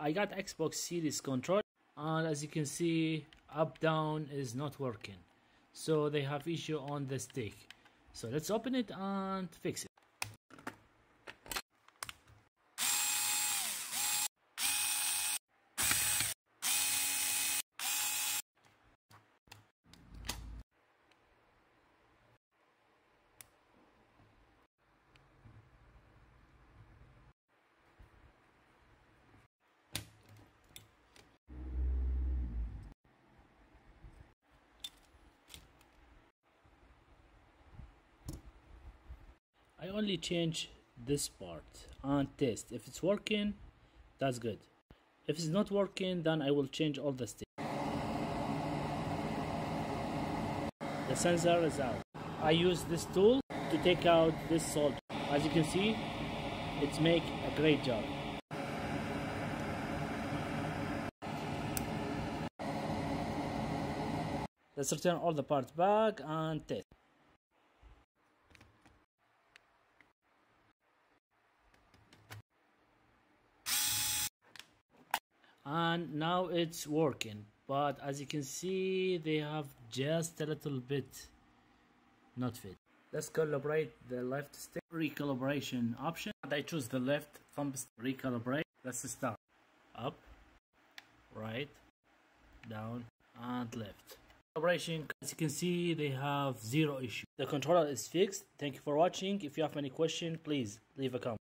I got Xbox Series control and as you can see up down is not working. So they have issue on the stick. So let's open it and fix it I only change this part and test. If it's working that's good. If it's not working then I will change all the stick the sensor is out. I use this tool to take out this salt. As you can see it's make a great job. Let's return all the parts back and test and now it's working. But as you can see they have just a little bit not fit. Let's calibrate the left stick. Recalibration option. And I choose the left thumb recalibrate. Let's start. Up. Right. Down. And left. Calibration. As you can see they have zero issue. The controller is fixed. Thank you for watching. If you have any question please leave a comment